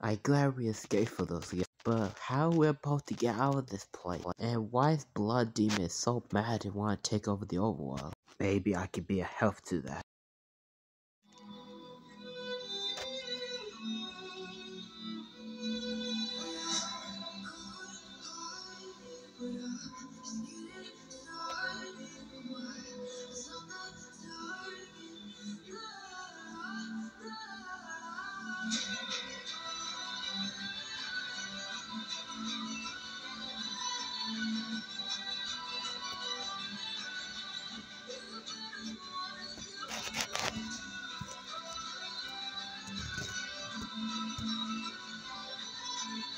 I'm glad we escaped for those years. But how we're to get out of this place? And why is Blood Demon so mad and want to take over the overworld? Maybe I could be a help to that.